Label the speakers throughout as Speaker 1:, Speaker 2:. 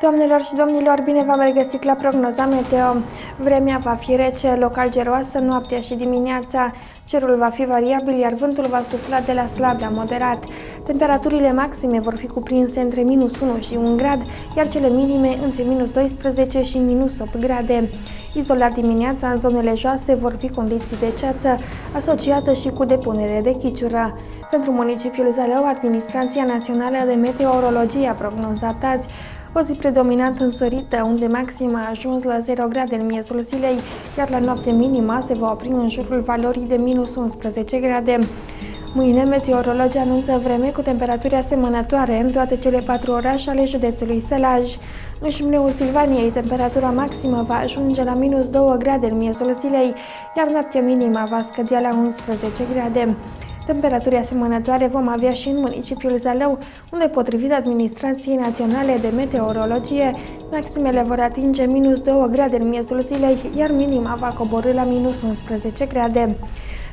Speaker 1: Doamnelor și domnilor, bine v-am regăsit la prognoza meteo. Vremea va fi rece, local geroasă, noaptea și dimineața. Cerul va fi variabil, iar vântul va sufla de la slab la moderat. Temperaturile maxime vor fi cuprinse între minus 1 și 1 grad, iar cele minime între minus 12 și minus 8 grade. Izolat dimineața, în zonele joase vor fi condiții de ceață, asociată și cu depunere de chiciură. Pentru municipiul Zalău, Administrația Națională de Meteorologie a prognozat azi o zi predominant însorită, unde maxima a ajuns la 0 grade în miezul zilei, iar la noapte minima se va opri în jurul valorii de minus 11 grade. Mâine, meteorologii anunță vreme cu temperaturi asemănătoare în toate cele patru orașe ale județului Sălaj. În Șimleu Silvaniei, temperatura maximă va ajunge la minus 2 grade în miezul zilei, iar noaptea minima va scădea la 11 grade. Temperaturi asemănătoare vom avea și în municipiul Zalău, unde, potrivit Administrației Naționale de Meteorologie, maximele vor atinge minus 2 grade în miezul zilei, iar minima va coborâ la minus 11 grade.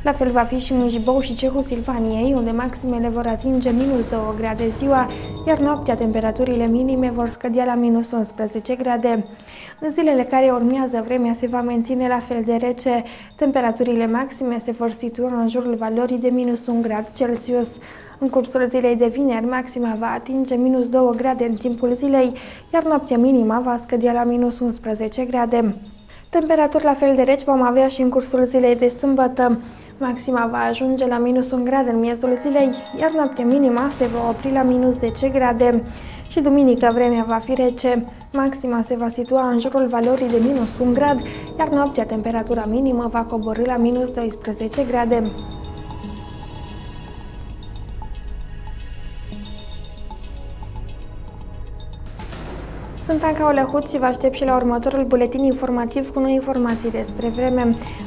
Speaker 1: La fel va fi și în Jibou și Cehul Silvaniei, unde maximele vor atinge minus 2 grade ziua, iar noaptea temperaturile minime vor scădea la minus 11 grade. În zilele care urmează, vremea se va menține la fel de rece. Temperaturile maxime se vor situa în jurul valorii de minus 1 grad Celsius. În cursul zilei de vineri, maxima va atinge minus 2 grade în timpul zilei, iar noaptea minima va scădea la minus 11 grade. Temperaturi la fel de reci vom avea și în cursul zilei de sâmbătă. Maxima va ajunge la minus 1 grad în miezul zilei, iar noaptea minima se va opri la minus 10 grade. Și duminică vremea va fi rece. Maxima se va situa în jurul valorii de minus 1 grad, iar noaptea temperatura minimă va coborâ la minus 12 grade. Sunt Anca Olehut și vă aștept și la următorul buletin informativ cu noi informații despre vreme.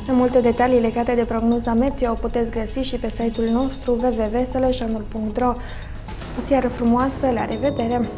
Speaker 1: Mai multe detalii legate de prognoza meteo puteți găsi și pe site-ul nostru www.sălășanul.ro O seară frumoasă, la revedere!